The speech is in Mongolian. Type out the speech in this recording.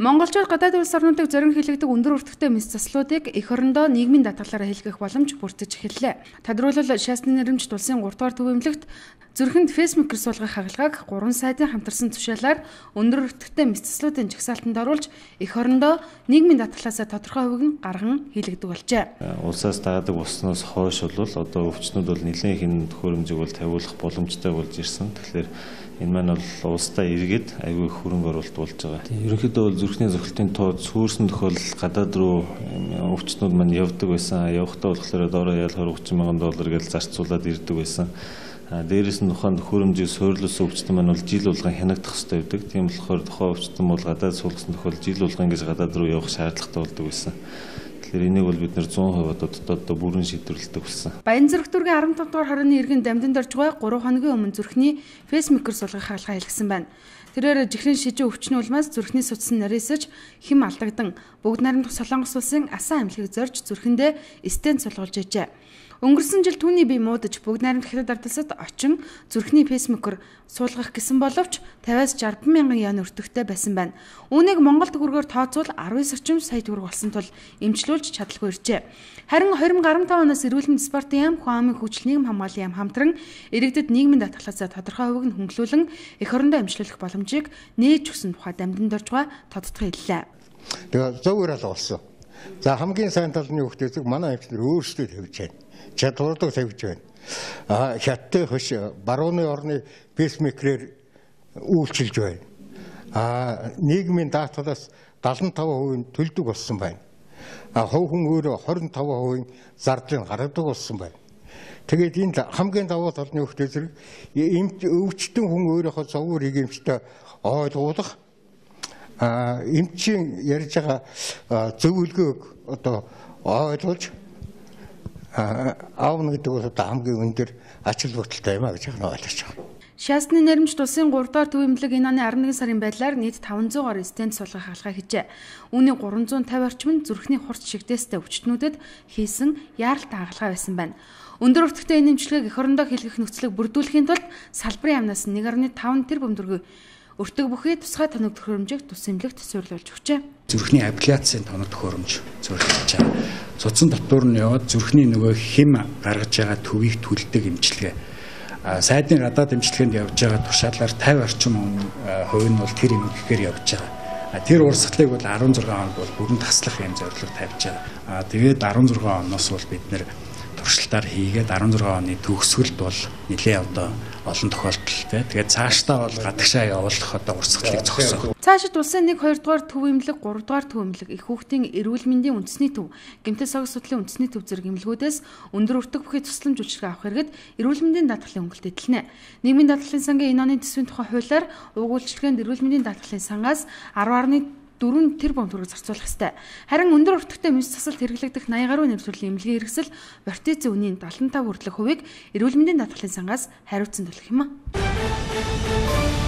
Монголчууд гадаад улс орнуудыг зорин хилэгдэг өндөр өртөгтэй мэс заслуудыг эх орондоо нийгмийн даатгалаараа хэлгэх боломж бүрдэж эхэллээ. Тодорхойлбол шаасны нэрэмж тулсын 3 дугаар төвөмлөгт зүрхэнд фэйсбүүкээр суулгах хагалгааг 3 сайдын хамтарсан тушаалаар өндөр өртөгтэй мэс заслуудын жагсаалтанд оруулж эх орондоо нийгмийн даатгалаасаа тодорхой хувийг нь гарган хилэгдэг болжээ. Улсаас даадаг болсноос хойш бол одоо өвчнүүд бол нэлээд их төхөөрөмжийг бол тавиулах боломжтой болж ирсэн. Тэгэхээр энэ маань бол улстай иргэд аюул их хөрөнгө оруулалт болж байгаа. Ерөнхийдөө бол зүрхний зохилтын тоо сүүрсэн тохиолдол гадаад руу өвчтнүүд маань явдаг байсан. Явахдаа болохоор доороо ял 20 30 мянган доллар гэж зарцуулаад ирдэг байсан. А дээрээс нь тухайн хөрөмжийг суйрлуулсан өвчтөн маань бол жил болгон хянагдах хэрэгтэй байдаг. Тийм болохоор тухайн өвчтөн бол гадаад суулгасан тохиолдолд жил болгон ингэж гадаад руу явах шаардлагатай болдог байсан. Тэгэхээр энийг бол бид нэр 100% одоо одоо бүрэн шийдвэрлэдэг болсон. Баян зүрх дүүргийн 15 дугаар хорооны иргэн дамдын дорж байгаа 3 хоногийн өмнө зүрхний фейсмикер сулгах хаалгаа хэлгсэн байна. Тэрээр жихрийн шижин өвчнө улмаас зүрхний судсан нарийсаж хим алдагдан бүгд найрамдах Солонгос улсын асан амьлхийг зорж зүрхэндээ стенд сулгуулж ижээ. Өнгөрсөн жил түүний бие муудаж бүгд найрамд хятад ардсад очин зүрхний песмекер суулгах гэсэн боловч 50-аас 60 мянган ян өртөгтэй байсан байна. Үүнийг Монгол төгрөгөөр тооцвол 19 орчим сая төгрөг болсон тул эмчилүүлж чадалгүй иржээ. Харин 2015 оноос эрүүл мэндийн спортын яам, хүн амын хүчил нийгэм хамгааллын яам хамтран иргэдэд нийгмийн татгалзаа тодорхой хувийг нь хөнгөлүүлэн эх орондоо эмчлүүлэх боломжийг нээж өгсөн тухай дамдын дорж байгаа тодтох хэллээ. Тэгээ зөвөр ал болсон. За хамгийн сайн талны хөлтөөсөг манай эмчлэр өөрсдөө тавьж байна чадвардаг тавьж байна. А хятадтай хөш барууны орны песмекерээр үйлчилж байна. А нийгмийн даатгалаас 75% төлдөг болсон байна. А хувь хүн өөрөө 25% зардлыг гаргадаг болсон байна. Тэгээд энэ хамгийн давуу талны хөлт зэрэг өвчтөн хүн өөрийнхөө зовөр хэмжтэй ойлгуулах а эмчийн ярьж байгаа зөвлөгөөг одоо ойлгуулж аавна гэдэг бол одоо хамгийн өндөр ач холбогдолтой юм а гэж байна ойлгож байгаа. Шаасны нэрмж тусын 3 дугаар төв имлэг энэ оны 11 сарын байдлаар нийт 500-аар стенд сулгах хаалгаа хийжээ. Үүний 350 орчим нь зүрхний хурц шигдээстэй өвчтнүүдэд хийсэн яаралтай хаалгаа байсан байна. Өндөр өртөгтэй энэ имчилгээг эх орондоо хэлгэх нөхцөлийг бүрдүүлэхийн тулд салбарын амнаас 1.5 тэрбум төгрөг өртөг бүхий тусгай тоног төхөөрөмжийг тус имлэгт суйрлуулж өгчээ. Зүрхний абляцийн тоног төхөөрөмж суйрлуулж байгаа. Цуцсан дотор нь яваад зүрхний нөгөө хим гаргаж байгаа төвийг түлдэг имчилгээ. Сайдын гадаад имчилгээнд явж байгаа тушаалаар 50 орчим хувь нь бол тэр эмгэхээр явж байгаа. Тэр урсгалыг бол 16 хоног бол бүрэн таслах юм зорилго тавьж байгаа. Тэгээд 16 оноос бол бид нэр туршилтаар хийгээд 16 оны төгсгөлд бол нэлээ одоо олон тохиолдолтой. Тэгээд цаашдаа бол гадагшаа явуулах одоо урсгалыг зогсоо. Цаашид улсын 1 2 дугаар төв имлэг 3 дугаар төв имлэг их хүүхдийн эрүүл мэндийн үндэсний төв, гэмтэл согс судлалын үндэсний төв зэрэг имлгүүдээс өндөр өртөг бүхий тусламж үйлчилгээ авах хэрэгэд эрүүл мэндийн даатгалын өнгөлт эдэлнэ. Нийгмийн даатгалын сангийн энэ оны төсвийн тухай хуулиар угуулчлагаанд эрүүл мэндийн даатгалын сангаас 10.1 4 тэрбум төгрөг зарцуулах ёстой. Харин өндөр өртөгтэй мэс засалт хэрэглэгдэх 80 гаруй нэмсвэрлийн эмнэлгийн хэрэгсэл бортиц үнийн 75 хүртэлх хувийг эрүүл мэндийн даатгалын сангаас хариуцсан төлөх юм а.